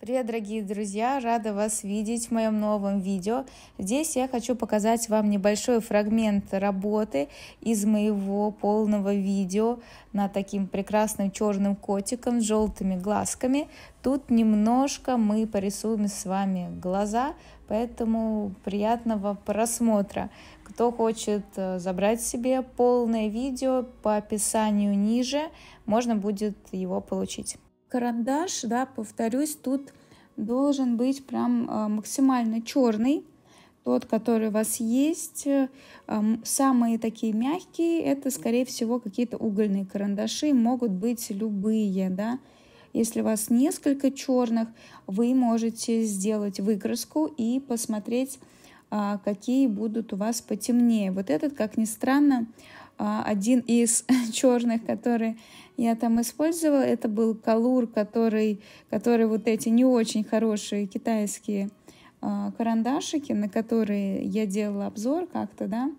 Привет, дорогие друзья! Рада вас видеть в моем новом видео. Здесь я хочу показать вам небольшой фрагмент работы из моего полного видео над таким прекрасным черным котиком с желтыми глазками. Тут немножко мы порисуем с вами глаза, поэтому приятного просмотра. Кто хочет э, забрать себе полное видео по описанию ниже, можно будет его получить карандаш, да, повторюсь, тут должен быть прям а, максимально черный, тот, который у вас есть. Самые такие мягкие, это, скорее всего, какие-то угольные карандаши, могут быть любые, да. Если у вас несколько черных, вы можете сделать выкраску и посмотреть, а, какие будут у вас потемнее. Вот этот, как ни странно, один из черных, который я там использовала, это был калур, который, который вот эти не очень хорошие китайские а, карандашики, на которые я делала обзор как-то, да,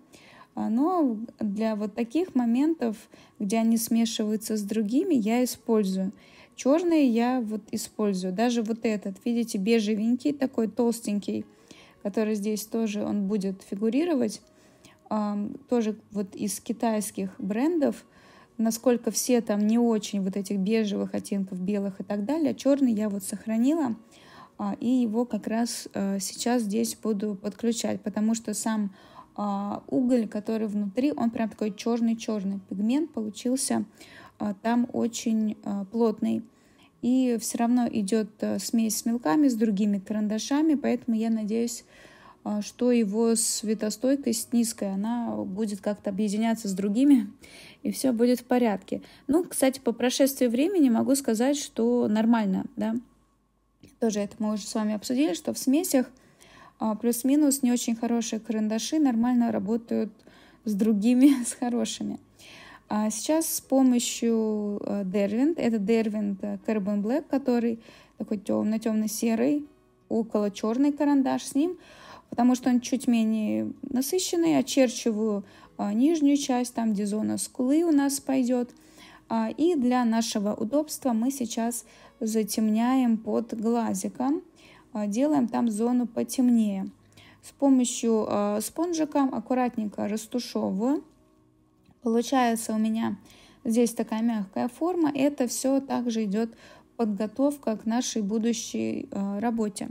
а, но для вот таких моментов, где они смешиваются с другими, я использую. Черные я вот использую. Даже вот этот, видите, бежевенький, такой толстенький, который здесь тоже он будет фигурировать тоже вот из китайских брендов, насколько все там не очень вот этих бежевых оттенков, белых и так далее. Черный я вот сохранила, а, и его как раз э, сейчас здесь буду подключать, потому что сам а, уголь, который внутри, он прям такой черный-черный пигмент получился, а, там очень плотный. И все равно идет э, смесь с мелками, с другими карандашами, поэтому я надеюсь, что его светостойкость низкая, она будет как-то объединяться с другими, и все будет в порядке. Ну, кстати, по прошествии времени могу сказать, что нормально, да. Тоже это мы уже с вами обсудили, что в смесях а, плюс-минус не очень хорошие карандаши нормально работают с другими, с хорошими. А сейчас с помощью Derwent, это Derwent Carbon Black, который такой темно-темно-серый, около черный карандаш с ним, потому что он чуть менее насыщенный. Очерчиваю а, нижнюю часть, там, где зона скулы у нас пойдет. А, и для нашего удобства мы сейчас затемняем под глазиком, а, делаем там зону потемнее. С помощью спонжика аккуратненько растушевываю. Получается у меня здесь такая мягкая форма. Это все также идет подготовка к нашей будущей работе.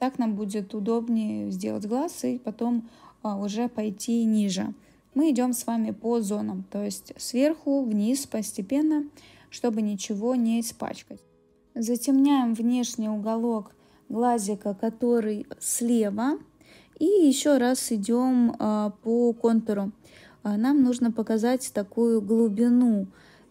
Так нам будет удобнее сделать глаз и потом а, уже пойти ниже. Мы идем с вами по зонам, то есть сверху вниз постепенно, чтобы ничего не испачкать. Затемняем внешний уголок глазика, который слева. И еще раз идем а, по контуру. А, нам нужно показать такую глубину.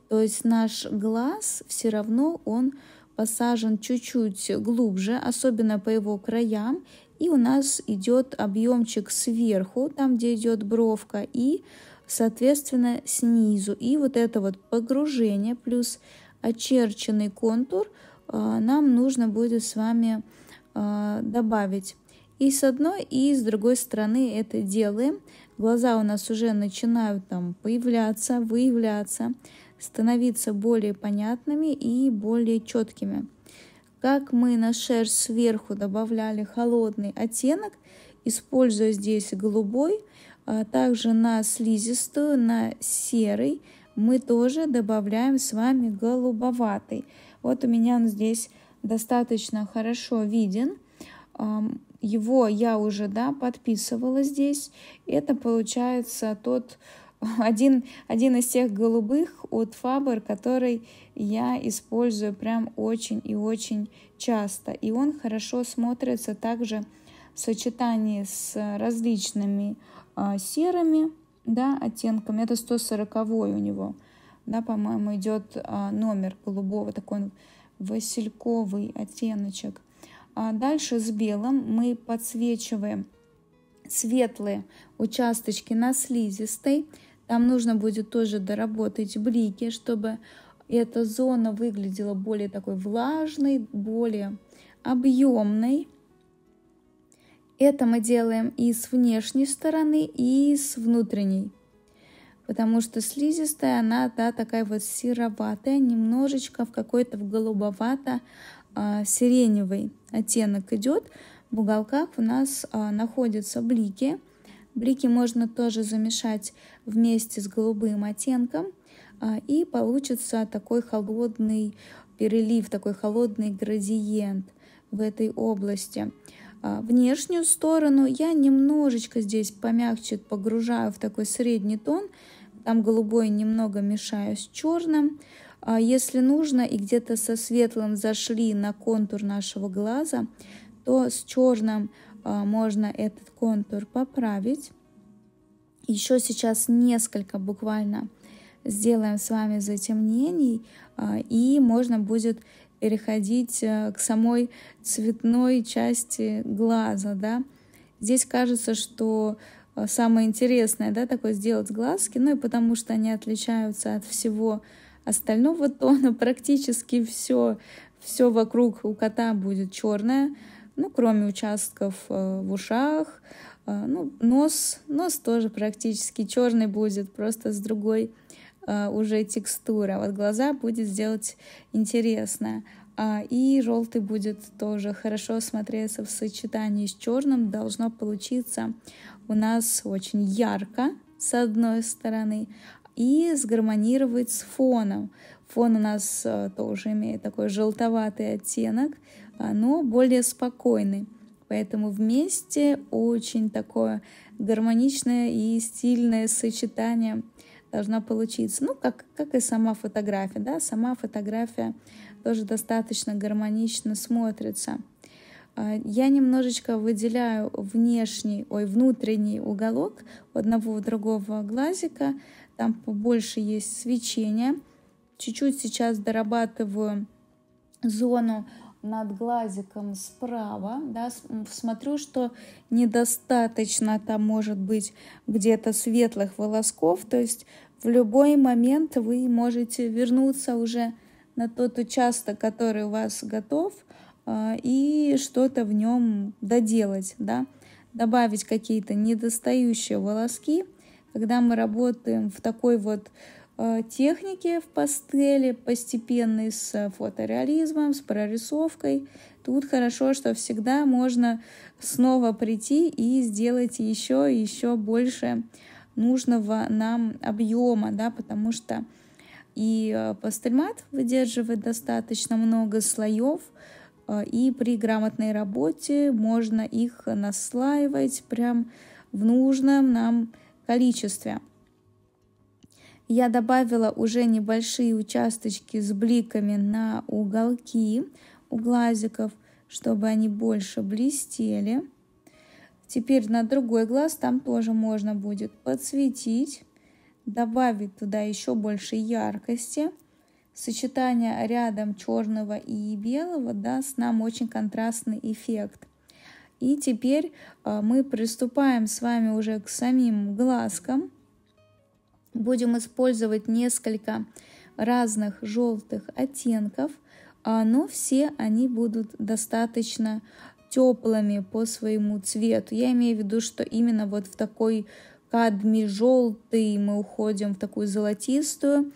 То есть наш глаз все равно он посажен чуть-чуть глубже, особенно по его краям. И у нас идет объемчик сверху, там, где идет бровка, и, соответственно, снизу. И вот это вот погружение плюс очерченный контур а, нам нужно будет с вами а, добавить. И с одной, и с другой стороны это делаем. Глаза у нас уже начинают там появляться, выявляться становиться более понятными и более четкими. Как мы на шерсть сверху добавляли холодный оттенок, используя здесь голубой, а также на слизистую, на серый, мы тоже добавляем с вами голубоватый. Вот у меня он здесь достаточно хорошо виден. Его я уже да, подписывала здесь. Это получается тот один, один из тех голубых от Faber, который я использую прям очень и очень часто. И он хорошо смотрится также в сочетании с различными э, серыми да, оттенками. Это 140 у него. Да, по-моему, идет э, номер голубого, такой васильковый оттеночек. А дальше с белым мы подсвечиваем светлые участочки на слизистой. Там нужно будет тоже доработать блики, чтобы эта зона выглядела более такой влажной, более объемной. Это мы делаем и с внешней стороны, и с внутренней. Потому что слизистая, она да, такая вот сероватая, немножечко в какой-то в голубовато а, оттенок идет. В уголках у нас а, находятся блики. Блики можно тоже замешать вместе с голубым оттенком, а, и получится такой холодный перелив, такой холодный градиент в этой области. А, внешнюю сторону я немножечко здесь помягче погружаю в такой средний тон. Там голубой немного мешаю с черным. А, если нужно и где-то со светлым зашли на контур нашего глаза, то с черным можно этот контур поправить. Еще сейчас несколько буквально сделаем с вами затемнений, и можно будет переходить э, к самой цветной части глаза, да. Здесь кажется, что э, самое интересное, да, такое сделать глазки, ну и потому что они отличаются от всего остального тона, практически все, все вокруг у кота будет черное, ну, кроме участков э, в ушах, ну, нос, нос тоже практически черный будет, просто с другой Э, уже текстура. Вот глаза будет сделать интересно. А, и желтый будет тоже хорошо смотреться в сочетании с черным. Должно получиться у нас очень ярко с одной стороны и сгармонировать с фоном. Фон у нас э, тоже имеет такой желтоватый оттенок, а, но более спокойный. Поэтому вместе очень такое гармоничное и стильное сочетание должна получиться. Ну, как, как и сама фотография, да, сама фотография тоже достаточно гармонично смотрится. А, я немножечко выделяю внешний, ой, внутренний уголок одного другого глазика. Там побольше есть свечения. Чуть-чуть сейчас дорабатываю зону над глазиком справа, да, смотрю, что недостаточно там может быть где-то светлых волосков, то есть в любой момент вы можете вернуться уже на тот участок, который у вас готов, а, и что-то в нем доделать, да, добавить какие-то недостающие волоски. Когда мы работаем в такой вот техники в пастели постепенной с фотореализмом, с прорисовкой. Тут хорошо, что всегда можно снова прийти и сделать еще и еще больше нужного нам объема, да, потому что и э, пастельмат выдерживает достаточно много слоев, э, и при грамотной работе можно их наслаивать прям в нужном нам количестве. Я добавила уже небольшие участочки с бликами на уголки у глазиков, чтобы они больше блестели. Теперь на другой глаз там тоже можно будет подсветить, добавить туда еще больше яркости. Сочетание рядом черного и белого даст нам очень контрастный эффект. И теперь а, мы приступаем с вами уже к самим глазкам будем использовать несколько разных желтых оттенков, а, но все они будут достаточно теплыми по своему цвету. Я имею в виду, что именно вот в такой кадми желтый мы уходим в такую золотистую,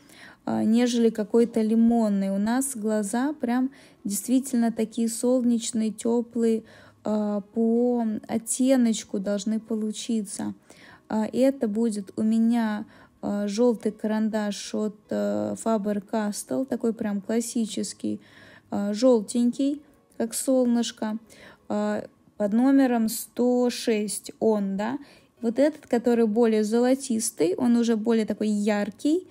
а, нежели какой-то лимонный. У нас глаза прям действительно такие солнечные, теплые, а, по оттеночку должны получиться. Это будет у меня желтый карандаш от э, Faber-Castell, такой прям классический, э, желтенький, как солнышко, под номером 106 он, да. Вот этот, который более золотистый, он уже более такой яркий,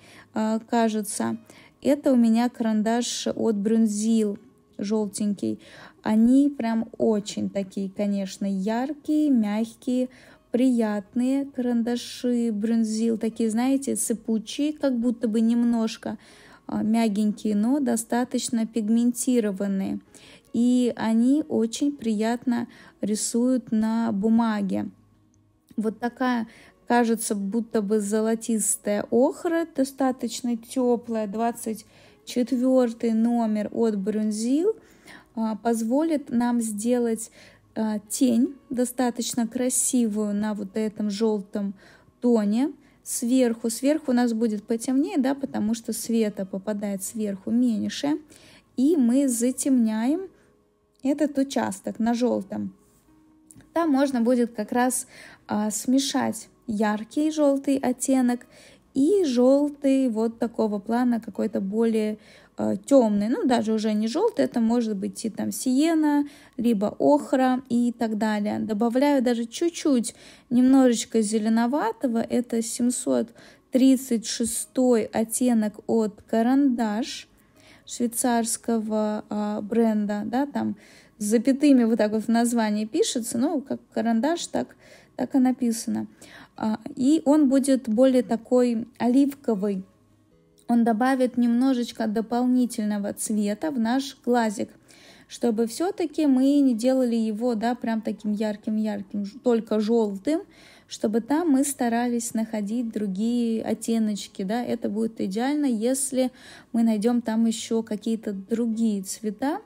кажется. Это у меня карандаш от Брюнзил, желтенький. Они прям очень такие, конечно, яркие, мягкие, приятные карандаши брюнзил, такие, знаете, сыпучие, как будто бы немножко а, мягенькие, но достаточно пигментированные. И они очень приятно рисуют на бумаге. Вот такая кажется, будто бы золотистая охра, достаточно теплая, 24 номер от Брюнзил, а, позволит нам сделать а, тень достаточно красивую на вот этом желтом тоне. Сверху, сверху у нас будет потемнее, да, потому что света попадает сверху меньше. И мы затемняем этот участок на желтом. Там можно будет как раз а, смешать яркий желтый оттенок и желтый вот такого плана какой-то более темный, ну даже уже не желтый, это может быть и там сиена, либо охра и так далее. Добавляю даже чуть-чуть, немножечко зеленоватого, это 736 оттенок от Карандаш швейцарского э, бренда, да, там с запятыми вот так вот в названии пишется, ну, как карандаш, так, так и написано. А, и он будет более такой оливковый. Он добавит немножечко дополнительного цвета в наш глазик, чтобы все-таки мы не делали его, да, прям таким ярким-ярким, только желтым, чтобы там мы старались находить другие оттеночки, да, это будет идеально, если мы найдем там еще какие-то другие цвета,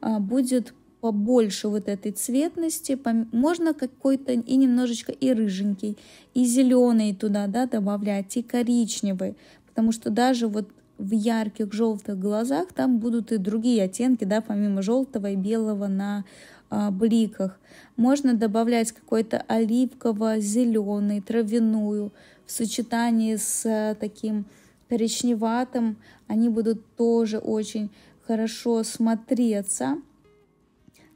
а, будет побольше вот этой цветности, можно какой-то и немножечко и рыженький, и зеленый туда да, добавлять, и коричневый, потому что даже вот в ярких желтых глазах там будут и другие оттенки, да, помимо желтого и белого на а, бликах. Можно добавлять какой-то оливково-зеленый, травяную в сочетании с а, таким коричневатым. Они будут тоже очень хорошо смотреться.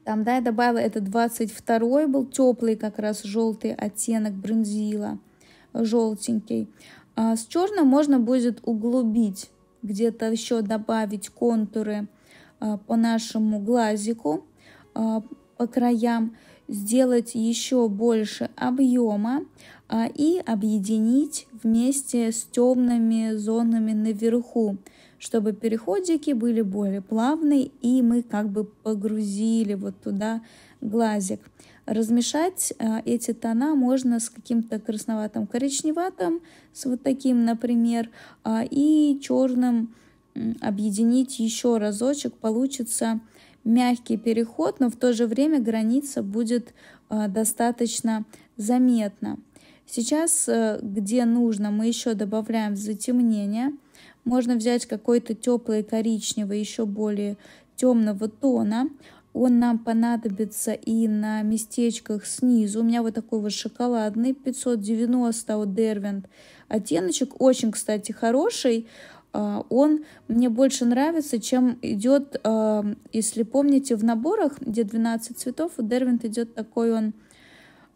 Там, да, я добавила это 22 был теплый как раз желтый оттенок бронзила, желтенький. А с черным можно будет углубить, где-то еще добавить контуры а, по нашему глазику, а, по краям, сделать еще больше объема а, и объединить вместе с темными зонами наверху чтобы переходики были более плавные, и мы как бы погрузили вот туда глазик. Размешать э, эти тона можно с каким-то красноватым коричневатым, с вот таким, например, э, и черным объединить еще разочек, получится мягкий переход, но в то же время граница будет э, достаточно заметна. Сейчас, э, где нужно, мы еще добавляем затемнение – можно взять какой-то теплый коричневый, еще более темного тона. Он нам понадобится и на местечках снизу. У меня вот такой вот шоколадный 590 от Derwent. Оттеночек очень, кстати, хороший. А, он мне больше нравится, чем идет, а, если помните, в наборах, где 12 цветов, у Derwent идет такой он,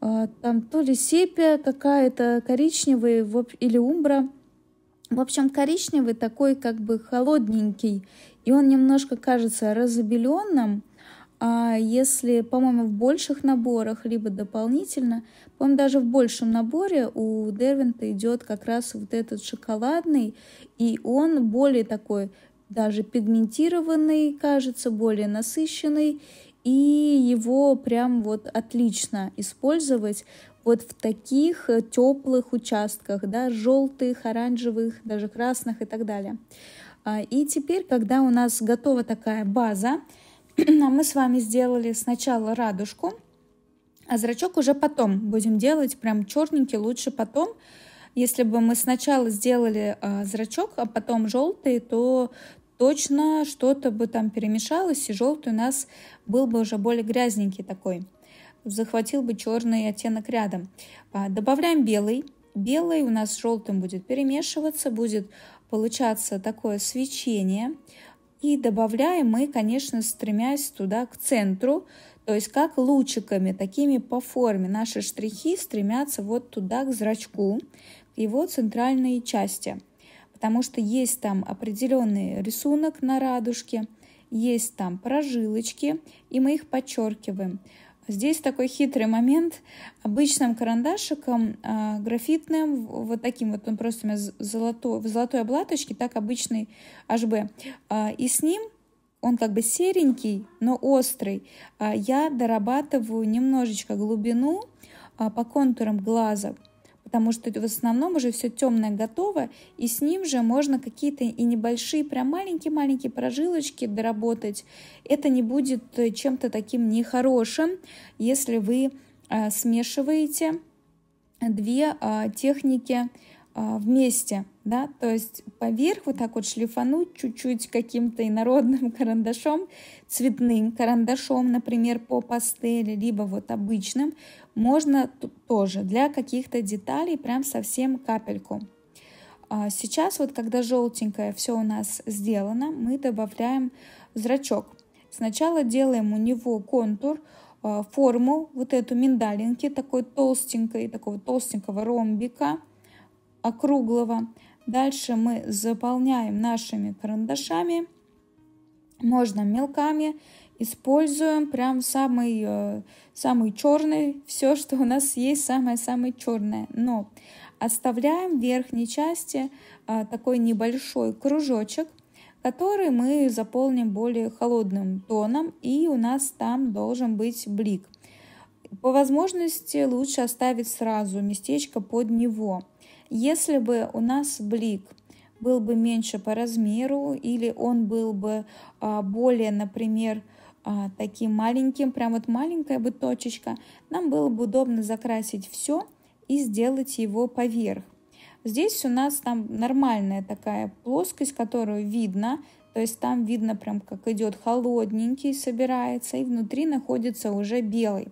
а, там то ли сепия какая-то, коричневый или умбра. В общем, коричневый такой как бы холодненький, и он немножко кажется разобеленным. А если, по-моему, в больших наборах, либо дополнительно, по-моему, даже в большем наборе у Дервинта идет как раз вот этот шоколадный, и он более такой даже пигментированный, кажется, более насыщенный, и его прям вот отлично использовать вот в таких э, теплых участках, да, желтых, оранжевых, даже красных и так далее. А, и теперь, когда у нас готова такая база, мы с вами сделали сначала радужку, а зрачок уже потом будем делать, прям черненький лучше потом. Если бы мы сначала сделали а, зрачок, а потом желтый, то точно что-то бы там перемешалось, и желтый у нас был бы уже более грязненький такой захватил бы черный оттенок рядом. А, добавляем белый. Белый у нас с желтым будет перемешиваться, будет получаться такое свечение. И добавляем мы, конечно, стремясь туда к центру, то есть как лучиками, такими по форме. Наши штрихи стремятся вот туда, к зрачку, к его центральной части. Потому что есть там определенный рисунок на радужке, есть там прожилочки, и мы их подчеркиваем. Здесь такой хитрый момент. Обычным карандашиком э, графитным, вот таким вот он просто золотой, в золотой обладочке, так обычный HB. Э, а, и с ним он как бы серенький, но острый. Э, я дорабатываю немножечко глубину э, по контурам глаза потому что в основном уже все темное готово, и с ним же можно какие-то и небольшие, прям маленькие-маленькие прожилочки доработать. Это не будет э, чем-то таким нехорошим, если вы а, смешиваете две а, техники а, вместе – да, то есть поверх вот так вот шлифануть чуть-чуть каким-то инородным карандашом, цветным карандашом, например, по пастели, либо вот обычным, можно тоже для каких-то деталей прям совсем капельку. А сейчас вот когда желтенькое все у нас сделано, мы добавляем зрачок. Сначала делаем у него контур, а, форму вот эту миндалинки, такой толстенькой, такого толстенького ромбика, округлого. Дальше мы заполняем нашими карандашами, можно мелками, используем прям самый, э, самый черный, все, что у нас есть, самое-самое черное. Но оставляем в верхней части а, такой небольшой кружочек, который мы заполним более холодным тоном, и у нас там должен быть блик. По возможности лучше оставить сразу местечко под него. Если бы у нас блик был бы меньше по размеру или он был бы а, более, например, а, таким маленьким, прям вот маленькая бы точечка, нам было бы удобно закрасить все и сделать его поверх. Здесь у нас там нормальная такая плоскость, которую видно, то есть там видно прям как идет холодненький, собирается, и внутри находится уже белый.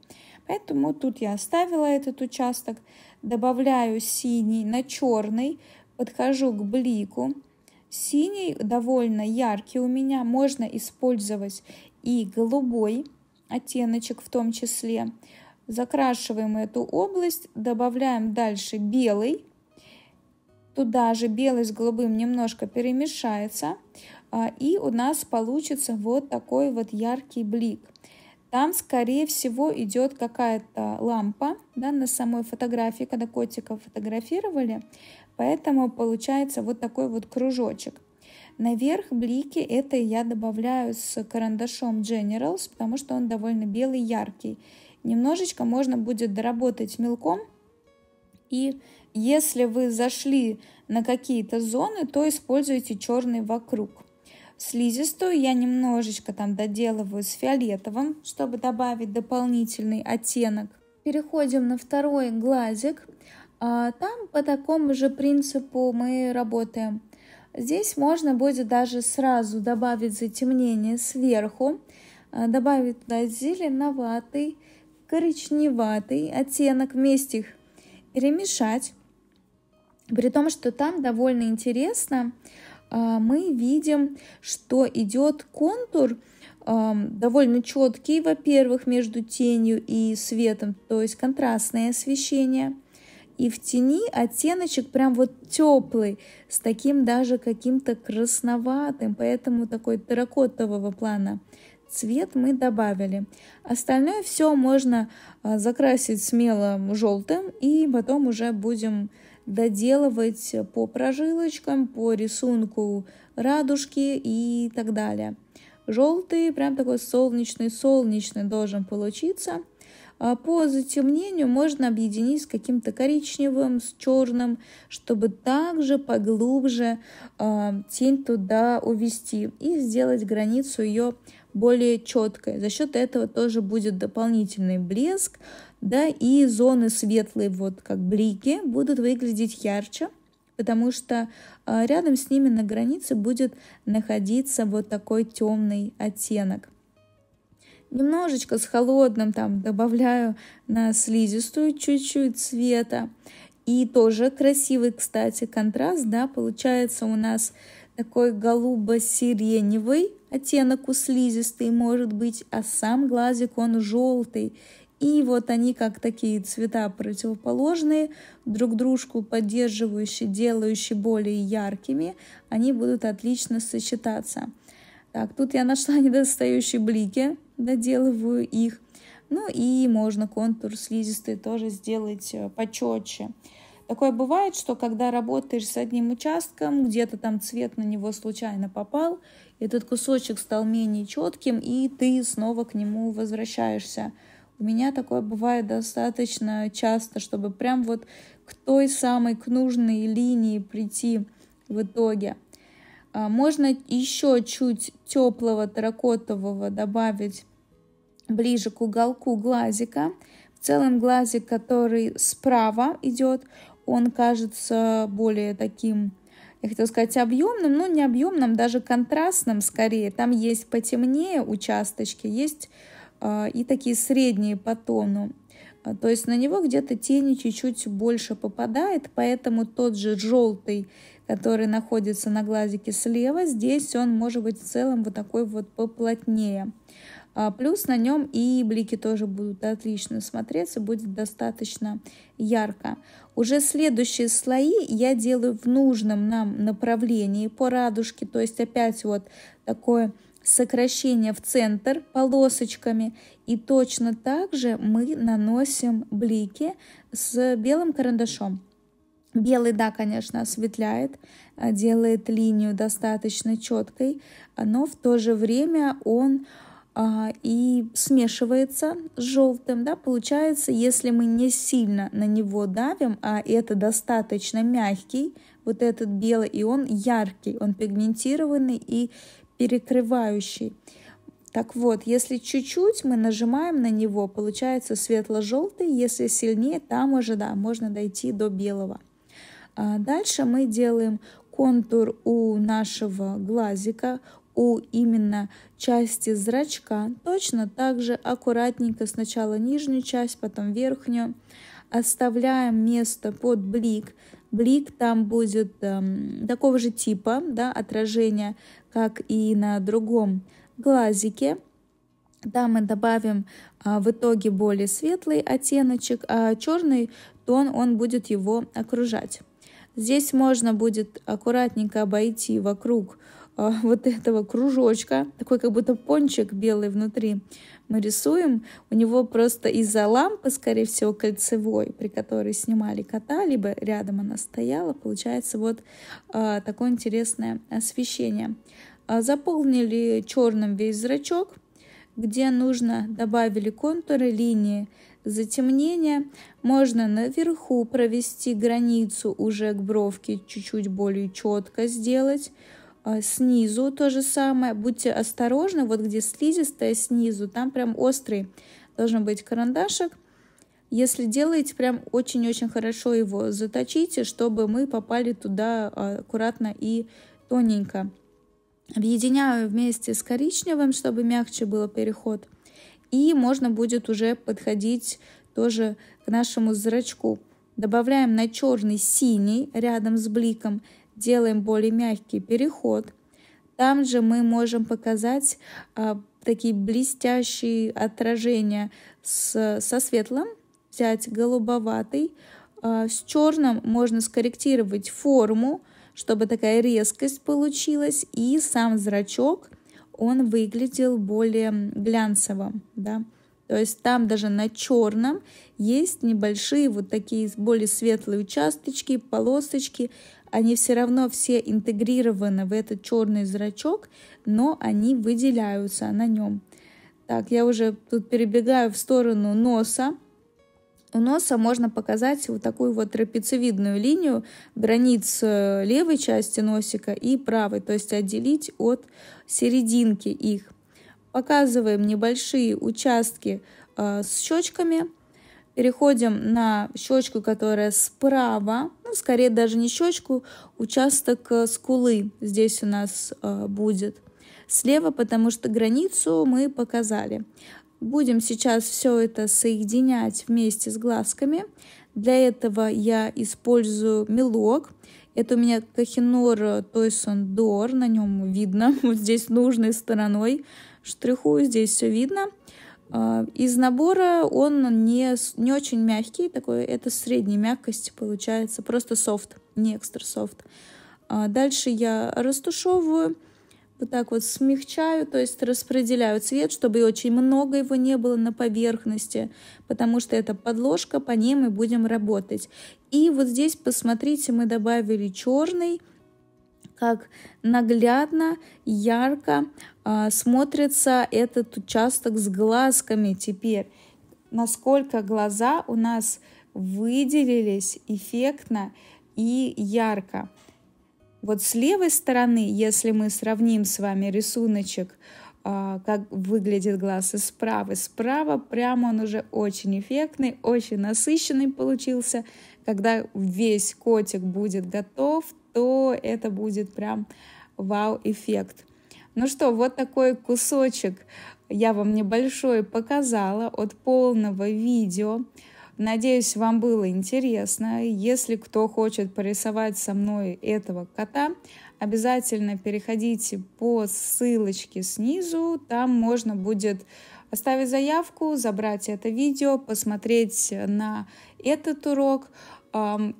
Поэтому тут я оставила этот участок, добавляю синий на черный, подхожу к блику. Синий довольно яркий у меня, можно использовать и голубой оттеночек в том числе. Закрашиваем эту область, добавляем дальше белый. Туда же белый с голубым немножко перемешается, а, и у нас получится вот такой вот яркий блик. Там, скорее всего, идет какая-то лампа да, на самой фотографии, когда котика фотографировали. Поэтому получается вот такой вот кружочек. Наверх блики это я добавляю с карандашом Generals, потому что он довольно белый, яркий. Немножечко можно будет доработать мелком. И если вы зашли на какие-то зоны, то используйте черный вокруг. Слизистую я немножечко там доделываю с фиолетовым, чтобы добавить дополнительный оттенок. Переходим на второй глазик. А, там по такому же принципу мы работаем. Здесь можно будет даже сразу добавить затемнение сверху, а, добавить туда зеленоватый, коричневатый оттенок, вместе их перемешать. При том, что там довольно интересно, мы видим, что идет контур довольно четкий, во-первых, между тенью и светом, то есть контрастное освещение. И в тени оттеночек прям вот теплый, с таким даже каким-то красноватым, поэтому такой терракотового плана цвет мы добавили. Остальное все можно а, закрасить смело желтым и потом уже будем доделывать по прожилочкам, по рисунку радужки и так далее. Желтый, прям такой солнечный-солнечный должен получиться. А по затемнению можно объединить с каким-то коричневым, с черным, чтобы также поглубже э, тень туда увести и сделать границу ее более четкой. За счет этого тоже будет дополнительный блеск, да, и зоны светлые, вот как блики, будут выглядеть ярче, потому что э, рядом с ними на границе будет находиться вот такой темный оттенок. Немножечко с холодным там добавляю на слизистую чуть-чуть цвета. И тоже красивый, кстати, контраст, да, получается у нас такой голубо-сиреневый оттенок у слизистый может быть, а сам глазик он желтый. И вот они как такие цвета противоположные, друг дружку поддерживающие, делающие более яркими, они будут отлично сочетаться. Так, тут я нашла недостающие блики, доделываю их. Ну и можно контур слизистый тоже сделать э, почетче. Такое бывает, что когда работаешь с одним участком, где-то там цвет на него случайно попал, этот кусочек стал менее четким, и ты снова к нему возвращаешься. У меня такое бывает достаточно часто, чтобы прям вот к той самой, к нужной линии прийти в итоге. А, можно еще чуть теплого терракотового добавить ближе к уголку глазика. В целом глазик, который справа идет, он кажется более таким я хотела сказать объемным, но не объемным, даже контрастным скорее. Там есть потемнее участочки, есть э, и такие средние по тону. А, то есть на него где-то тени чуть-чуть больше попадает, поэтому тот же желтый, который находится на глазике слева, здесь он может быть в целом вот такой вот поплотнее. А плюс на нем и блики тоже будут отлично смотреться, будет достаточно ярко. Уже следующие слои я делаю в нужном нам направлении по радужке, то есть опять вот такое сокращение в центр полосочками. И точно так же мы наносим блики с белым карандашом. Белый, да, конечно, осветляет, а, делает линию достаточно четкой, но в то же время он и смешивается с желтым, да, получается, если мы не сильно на него давим, а это достаточно мягкий, вот этот белый, и он яркий, он пигментированный и перекрывающий. Так вот, если чуть-чуть мы нажимаем на него, получается светло-желтый, если сильнее, там уже, да, можно дойти до белого. А дальше мы делаем контур у нашего глазика, у именно части зрачка. Точно так же аккуратненько сначала нижнюю часть, потом верхнюю. Оставляем место под блик. Блик там будет эм, такого же типа, да, отражения, как и на другом глазике. Там мы добавим а, в итоге более светлый оттеночек, а черный тон он будет его окружать. Здесь можно будет аккуратненько обойти вокруг вот этого кружочка, такой как будто пончик белый внутри мы рисуем. У него просто из-за лампы, скорее всего, кольцевой, при которой снимали кота, либо рядом она стояла, получается вот а, такое интересное освещение. А, заполнили черным весь зрачок, где нужно, добавили контуры, линии затемнения. Можно наверху провести границу уже к бровке, чуть-чуть более четко сделать. А, снизу то же самое. Будьте осторожны, вот где слизистая снизу, там прям острый должен быть карандашик. Если делаете, прям очень-очень хорошо его заточите, чтобы мы попали туда а, аккуратно и тоненько. Объединяю вместе с коричневым, чтобы мягче был переход. И можно будет уже подходить тоже к нашему зрачку. Добавляем на черный синий рядом с бликом делаем более мягкий переход. Там же мы можем показать а, такие блестящие отражения с, со светлым, взять голубоватый. А, с черным можно скорректировать форму, чтобы такая резкость получилась, и сам зрачок, он выглядел более глянцевым, да. То есть там даже на черном есть небольшие вот такие более светлые участочки, полосочки, они все равно все интегрированы в этот черный зрачок, но они выделяются на нем. Так, я уже тут перебегаю в сторону носа. У носа можно показать вот такую вот трапециевидную линию границ э, левой части носика и правой, то есть отделить от серединки их. Показываем небольшие участки э, с щечками, Переходим на щечку, которая справа, ну, скорее даже не щечку, участок э, скулы здесь у нас э, будет. Слева, потому что границу мы показали. Будем сейчас все это соединять вместе с глазками. Для этого я использую мелок. Это у меня Кахинор Тойсон Дор, на нем видно, вот здесь нужной стороной штрихую, здесь все видно. А, из набора он не, не очень мягкий, такой, это средней мягкости получается, просто софт, не экстра софт. А, дальше я растушевываю, вот так вот смягчаю, то есть распределяю цвет, чтобы очень много его не было на поверхности, потому что это подложка, по ней мы будем работать. И вот здесь, посмотрите, мы добавили черный, как наглядно, ярко а, смотрится этот участок с глазками теперь. Насколько глаза у нас выделились эффектно и ярко. Вот с левой стороны, если мы сравним с вами рисуночек, а, как выглядит глаз, и справа, справа прямо он уже очень эффектный, очень насыщенный получился. Когда весь котик будет готов, то это будет прям вау-эффект. Ну что, вот такой кусочек я вам небольшой показала от полного видео. Надеюсь, вам было интересно. Если кто хочет порисовать со мной этого кота, обязательно переходите по ссылочке снизу. Там можно будет оставить заявку, забрать это видео, посмотреть на этот урок,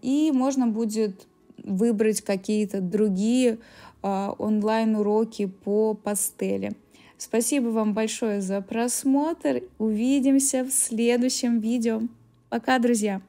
и можно будет выбрать какие-то другие а, онлайн-уроки по пастели. Спасибо вам большое за просмотр. Увидимся в следующем видео. Пока, друзья!